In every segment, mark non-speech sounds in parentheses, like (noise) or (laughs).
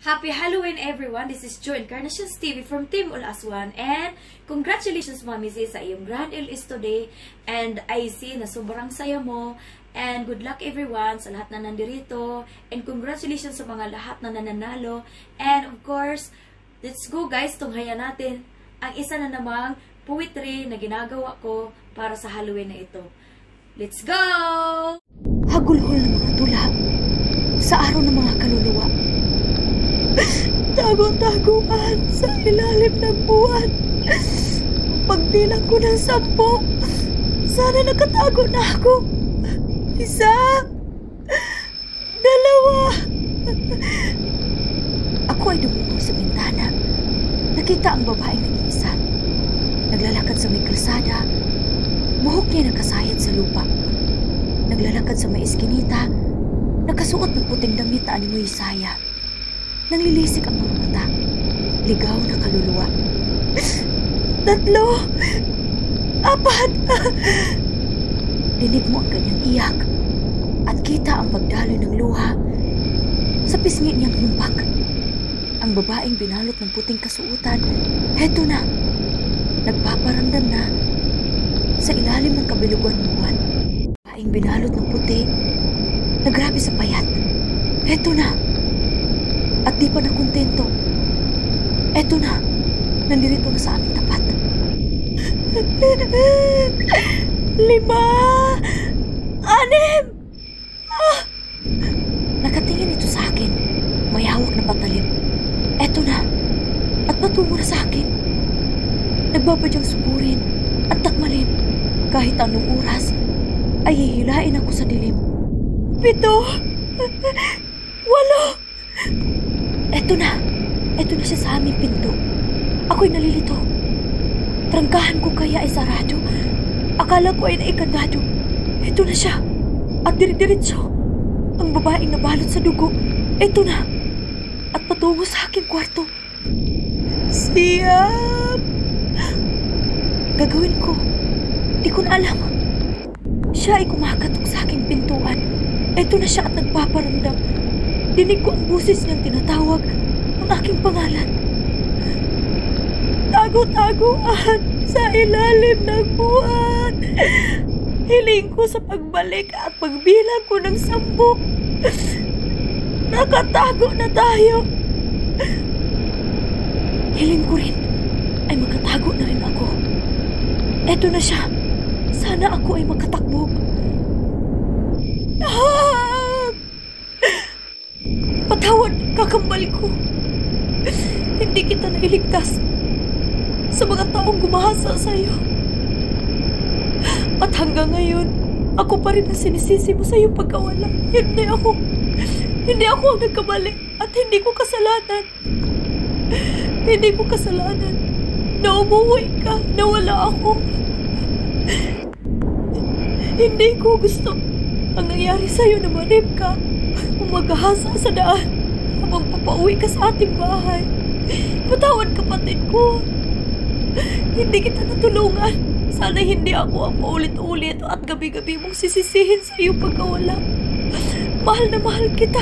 Happy Halloween everyone! This is Jo Encarnations TV from Team Ulaswan and congratulations Mami Z sa iyong grand is today and I see na sobrang saya mo and good luck everyone sa lahat na nandirito and congratulations sa mga lahat na nananalo and of course, let's go guys, tunghaya natin ang isa na namang poetry na ginagawa ko para sa Halloween na ito. Let's go! Hagulhol ng mga tula sa araw ng mga kaluluwa. Tago-taguan sa ilalim ng buwan. Pagbilang ko ng sampo, sana nakatago na ako. Isa, dalawa. Ako ay dumungo sa bintana. Nakita ang babaeng nag-iisa. Naglalakad sa may kalsada. Buhok niya nakasayad sa lupa. Naglalakad sa may eskinita. Nakasuot ng puting damit na animoy saya. Nanglilisik ang mga mata. Ligaw na kaluluwa. Tatlo! Apat! Dinig mo ang kanyang iyak at kita ang pagdaloy ng luha sa pisngi niyang humpak. Ang babaeng binalot ng puting kasuotan, heto na, nagpaparamdam na sa ilalim ng kabilugan ng buwan. Babaeng binalot ng puti, nagrabe sa payat. Heto na, at di pa nakontento. Eto na, nandirito na sa aming tapat. (laughs) Lima! Anim! Ah! Nakatingin ito sa akin. May hawak na patalim. Eto na. At patungo na sa akin. Nagbabadyang suburin at takmalin. Kahit anong oras, ay hihilain ako sa dilim. Pito! (laughs) Walo! Eto na. Eto na siya sa aming pinto. Ako'y nalilito. Trangkahan ko kaya ay sarado. Akala ko ay naikandado. Eto na siya. At diri-diretso. Ang babaeng nabalot sa dugo. Eto na. At patungo sa aking kwarto. Siyam! Gagawin ko. Di ko na alam. Siya ay kumakatok sa aking pintuan. Eto na siya at nagpaparamdam. Dinig ko ang busis niyang tinatawag ang aking pangalan. Tago-taguan sa ilalim ng buwan. Hiling ko sa pagbalik at pagbilang ko ng sampu. Nakatago na tayo. Hiling ko rin ay makatago na rin ako. Eto na siya. Sana ako ay makatakbo. Ah! Patawad, kakambal ko. Hindi kita nailigtas sa mga taong gumahasa sa iyo. At hanggang ngayon, ako pa rin ang sinisisi mo sa iyong pagkawala. Hindi ako. Hindi ako ang nagkamali at hindi ko kasalanan. Hindi ko kasalanan na umuwi ka, na wala ako. Hindi ko gusto ang nangyari sa'yo na manip ka o maghahasa sa daan habang papauwi ka sa ating bahay. Patawad kapatid ko. Hindi kita natulungan. Sana hindi ako ang paulit-ulit at gabi-gabi mong sisisihin sa iyong pagkawala. Mahal na mahal kita.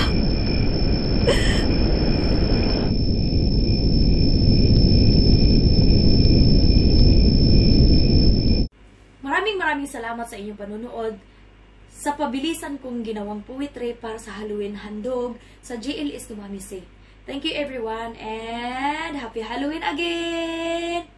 Maraming maraming salamat sa inyong panunood sa pabilisan kong ginawang poetry para sa Halloween handog sa JLS Tumami Say. Thank you everyone and happy Halloween again!